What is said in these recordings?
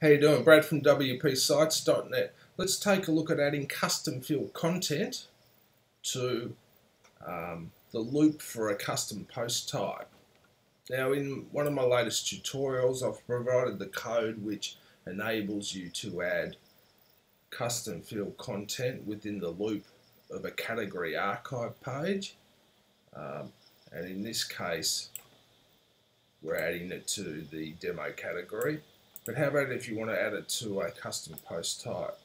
How you doing? Brad from WPSites.net. Let's take a look at adding custom field content to um, the loop for a custom post type. Now in one of my latest tutorials I've provided the code which enables you to add custom field content within the loop of a category archive page um, and in this case we're adding it to the demo category but how about if you want to add it to a custom post type?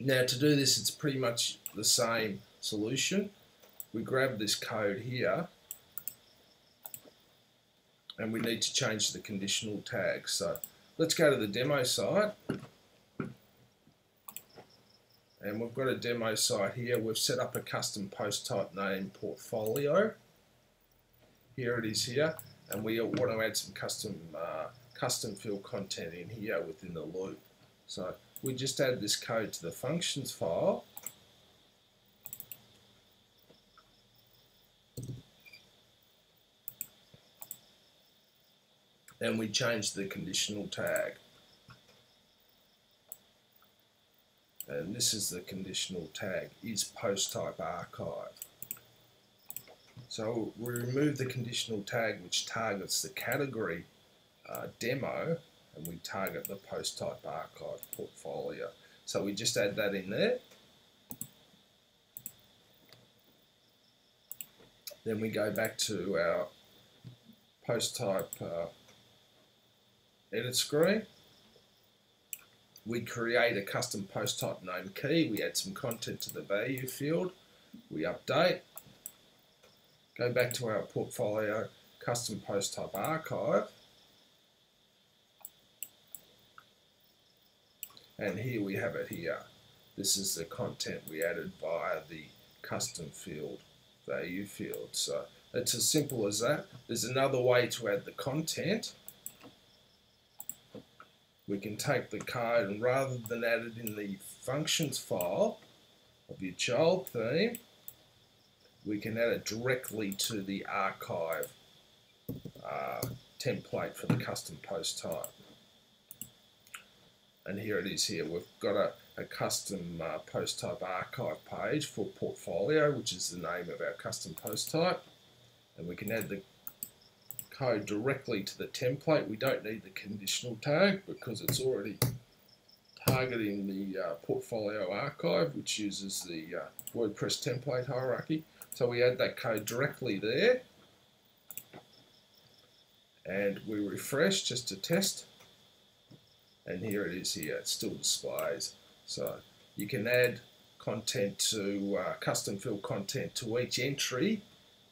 Now to do this, it's pretty much the same solution. We grab this code here and we need to change the conditional tag. So let's go to the demo site and we've got a demo site here. We've set up a custom post type name portfolio. Here it is here and we want to add some custom uh, custom field content in here within the loop. So we just add this code to the functions file and we change the conditional tag. And this is the conditional tag, is post type archive. So we remove the conditional tag which targets the category uh, demo and we target the post type archive portfolio. So we just add that in there. Then we go back to our post type uh, edit screen. We create a custom post type name key. We add some content to the value field. We update. Go back to our portfolio custom post type archive and here we have it here. This is the content we added via the custom field value field. So it's as simple as that. There's another way to add the content. We can take the code and rather than add it in the functions file of your child theme, we can add it directly to the archive uh, template for the custom post type and here it is here. We've got a, a custom uh, post type archive page for portfolio, which is the name of our custom post type. And we can add the code directly to the template. We don't need the conditional tag because it's already targeting the uh, portfolio archive, which uses the uh, WordPress template hierarchy. So we add that code directly there. And we refresh just to test and here it is here it still displays. So you can add content to uh, custom field content to each entry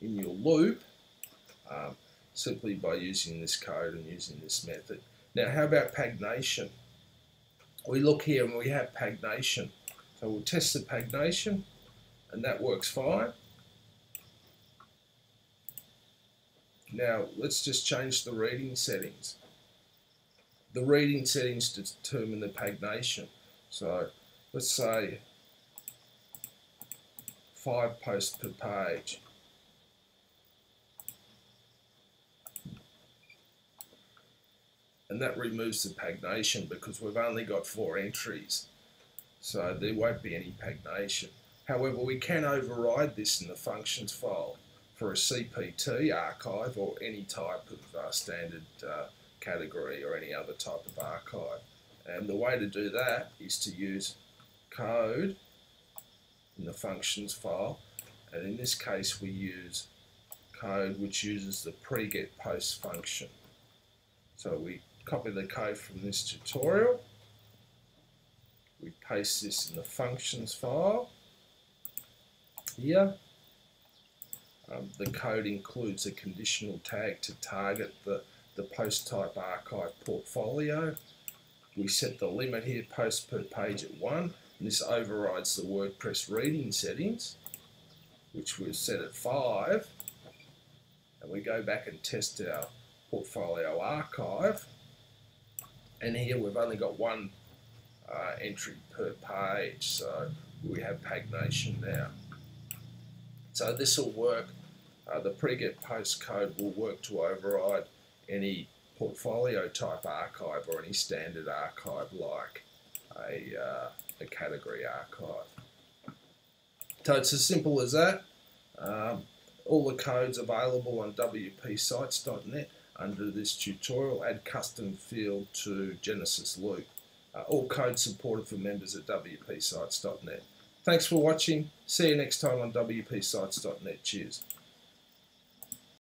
in your loop um, simply by using this code and using this method. Now how about pagination? We look here and we have pagination. So we'll test the pagination and that works fine. Now let's just change the reading settings the reading settings to determine the pagination. So let's say five posts per page. And that removes the pagination because we've only got four entries. So there won't be any pagination. However, we can override this in the functions file for a CPT archive or any type of uh, standard uh, category or any other type of archive. And the way to do that is to use code in the functions file and in this case we use code which uses the pre-get post function. So we copy the code from this tutorial, we paste this in the functions file here. Um, the code includes a conditional tag to target the the post type archive portfolio. We set the limit here, post per page at 1, and this overrides the WordPress reading settings, which we've set at 5. And we go back and test our portfolio archive. And here we've only got one uh, entry per page, so we have pagination now. So this will work, uh, the pre-get post code will work to override any portfolio type archive or any standard archive like a, uh, a category archive. So it's as simple as that. Um, all the codes available on wpsites.net under this tutorial. Add custom field to Genesis Loop. Uh, all codes supported for members at wpsites.net. Thanks for watching. See you next time on wpsites.net. Cheers.